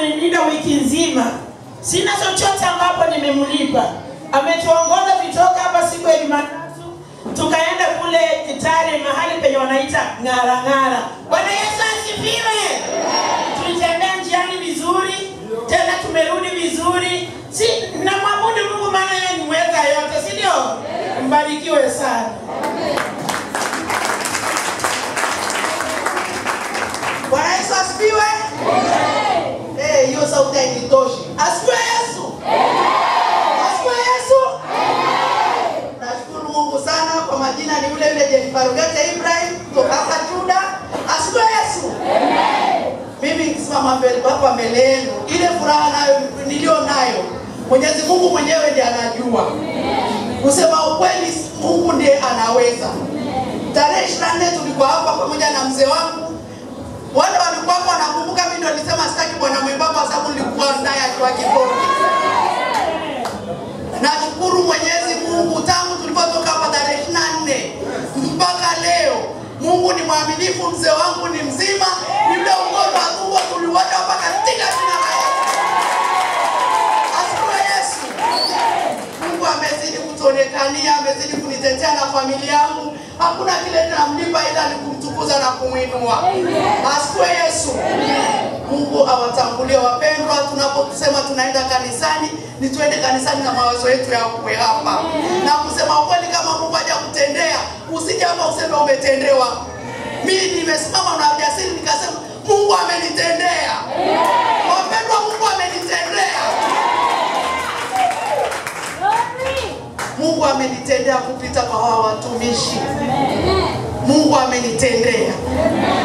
amenilinda wiki nzima, sina chochote ambapo nimemlipa. Ametuongoza vitoka hapa siku ya Jumatatu, tukaenda kule Kitale, mahali penye wanaita ng'ara ng'ara. Bwana Yesu asifiwe. Tulitembea njiani vizuri, tena tumerudi vizuri. Si namwabudu Mungu maana yeye ni mweza yote, si ndio? Mbarikiwe sana. Bwana Yesu asifiwe. Yesu. Amen. Asifiwe Yesu. Asifiwe Yesu. Nashukuru Mungu sana kwa majina ni yule yule Jennifer Rugete Ibrahim kutoka hapa Juda. Asifiwe Yesu. Mimi nikisimama mbele hapa mbele yenu, ile furaha nayo niliyo nayo, Mwenyezi Mungu mwenyewe ndiye anajua. Kusema ukweli, Mungu ndiye anaweza. Tarehe 24 tulikuwa hapa pamoja na mzee wangu wale walikuwa wanakumbuka, mimi ndo nilisema sitaki bwana nilikuwa akiwa kipofu. Nashukuru Mwenyezi Mungu, tangu tulipotoka hapa tarehe 24 mpaka leo, Mungu ni mwaminifu. Mzee wangu ni mzima, ni ule ugonjwa wa tumbo tuliuacha hapa katika jina la Yesu. Asifiwe Yesu. Mungu amezidi kutuonekania, amezidi kunitetea na familia yangu. Hakuna kile tunamlipa ila ni kumtukuza na kumwinua. Asifiwe Yesu. Mungu awatangulie wapendwa, tunaposema tunaenda kanisani, ni tuende kanisani na mawazo yetu yawe hapa, na kusema ukweli, kama Mungu haja kutendea, usije hapa useme umetendewa. Mimi nimesimama na ujasiri nikasema Mungu amenitendea. Wapendwa, Mungu amenitendea. Mungu amenitendea kupita kwa hawa watumishi. Mungu amenitendea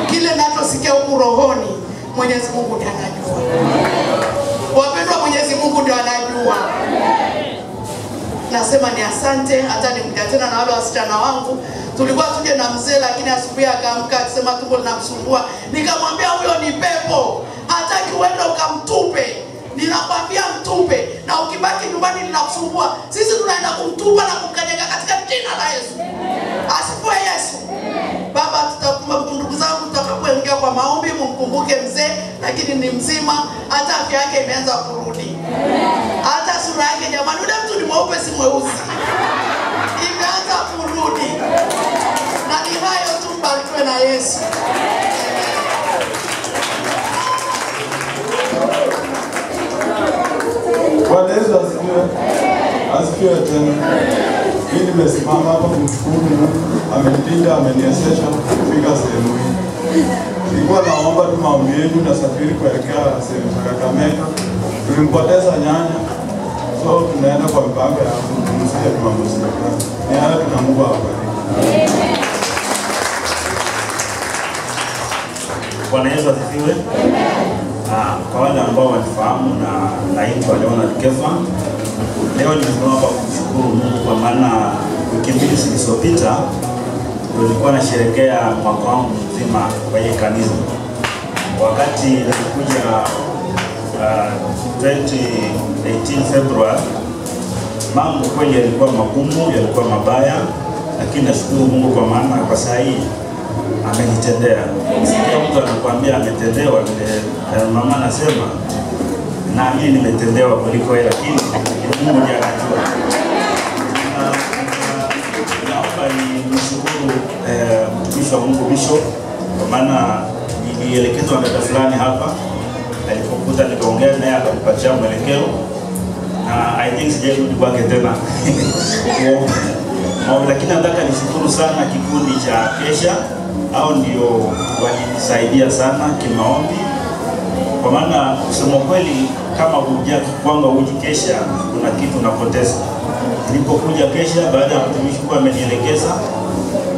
kile nachosikia huku rohoni. Mwenyezi Mungu ndiye anajua. Wapendwa, Mwenyezi Mungu ndiye anajua. Nasema ni asante, hata nikuja tena na wale wasichana wangu. Tulikuwa tuje na mzee, lakini asubuhi akaamka akisema tumbo linamsumbua. Nikamwambia huyo ni pepo, hata uende ukamtupe. Ninakwambia mtupe, na ukibaki nyumbani linakusumbua. Sisi tunaenda kumtupa na kumkanyaga katika jina la Yesu. Asifiwe Yesu. Baba, tutakumbuka tutakapoingia kwa maombi, mumkumbuke mzee, lakini ni mzima, hata afya yake imeanza kurudi, hata sura yake, jamani, ule mtu ni mweupe, si mweusi, imeanza kurudi, na ni hayo tu. Mbarikiwe na Yesu. Bwana Yesu tena. Nimesimama hapa kumshukuru kufika sehemu hii. Nilikuwa naomba tu maombi yenu, nasafiri kuelekea sehemu za Kakamega. Tulimpoteza nyanya, so tunaenda kwa mipango ya kumzika Jumamosi. Ni hayo tuna Mungu awabariki. Bwana Yesu asifiwe. Ah, kwa wale ambao wanifahamu na naitwa Leonard Kefa. Leo nimesimama hapa kumshukuru Mungu kwa maana wiki mbili zilizopita nilikuwa nasherekea mwaka wangu mzima kwenye kanisa. Wakati nilikuja uh, 2018 February, mambo kweli yalikuwa magumu, yalikuwa mabaya, lakini nashukuru Mungu kwa maana kwa saa hii amenitendea. Sikia mtu anakuambia ametendewa, mama anasema naamini nimetendewa kuliko yeye, lakini Mungu ndiye anajua. Na- na- Naomba ni mtumishi wa Mungu misho kwa maana nilielekezwa na dada fulani hapa, alipokuta nikaongea naye akanipatia mwelekeo. Na I think sijarudi kwake tena. Lakini nataka nishukuru sana kikundi cha Kesha, au ndio walinisaidia sana kimaombi, kwa maana kusema kweli, kama kuja kwamba uji Kesha, kuna kitu napoteza. Nilipokuja Kesha, baada ya mtumishi kuwa amenielekeza,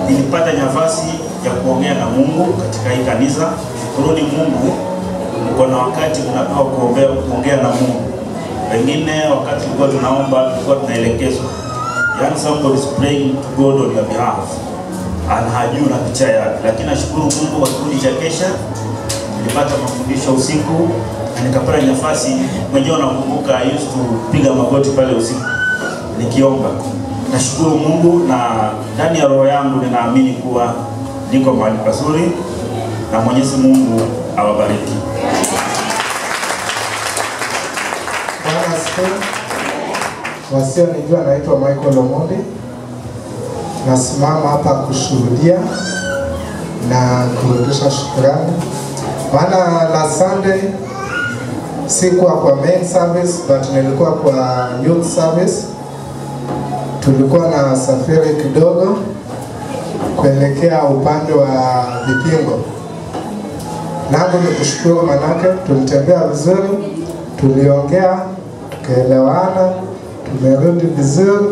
nilipata nafasi ya kuongea na Mungu katika hii kanisa. Shukuruni Mungu, mko na wakati unapewa kuombea kuongea na Mungu. Pengine wakati tulikuwa tunaomba tulikuwa tunaelekezwa, yani somebody is praying to God on your behalf, ana na picha yake, lakini nashukuru Mungu kwa kikundi cha Kesha nilipata mafundisho usiku na nikapata nafasi mwenyewe. Nakumbuka I used to piga magoti pale usiku nikiomba. Nashukuru Mungu na ndani ya roho yangu ninaamini kuwa niko mahali pazuri na Mwenyezi Mungu awabariki. Wasionijua, naitwa Michael Omondi, nasimama hapa kushuhudia na kurudisha shukrani, maana la Sunday sikuwa kwa main service but nilikuwa kwa youth service. Tulikuwa na safiri kidogo kuelekea upande wa Vipingo. Nangu ni kushukuru, manake tulitembea vizuri, tuliongea, tukaelewana, tumerudi vizuri,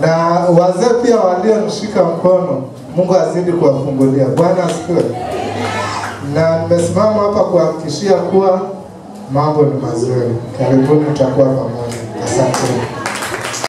na wazee pia walionishika mkono, Mungu azidi kuwafungulia. Bwana asifiwe. Na nimesimama hapa kuhakikishia kuwa mambo ni mazuri. Karibuni, tutakuwa pamoja. Asante.